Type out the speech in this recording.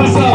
officer.